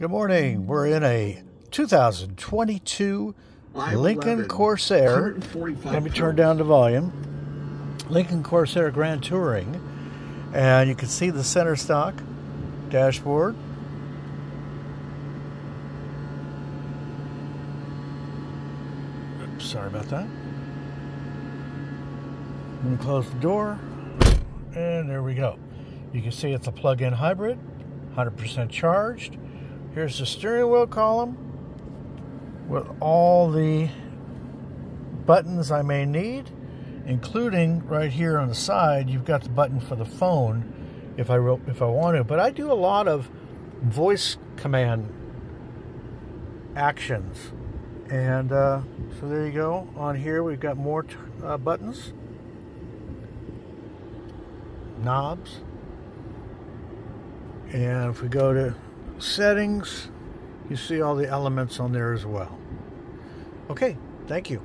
Good morning. We're in a 2022 Lincoln 5'11", Corsair. Let me turn down the volume. Lincoln Corsair Grand Touring. And you can see the center stock dashboard. Oops, sorry about that. Let me close the door. And there we go. You can see it's a plug-in hybrid, 100% charged. Here's the steering wheel column with all the buttons I may need, including right here on the side. You've got the button for the phone if I if I want to. But I do a lot of voice command actions, and uh, so there you go. On here we've got more uh, buttons, knobs, and if we go to settings, you see all the elements on there as well. Okay, thank you.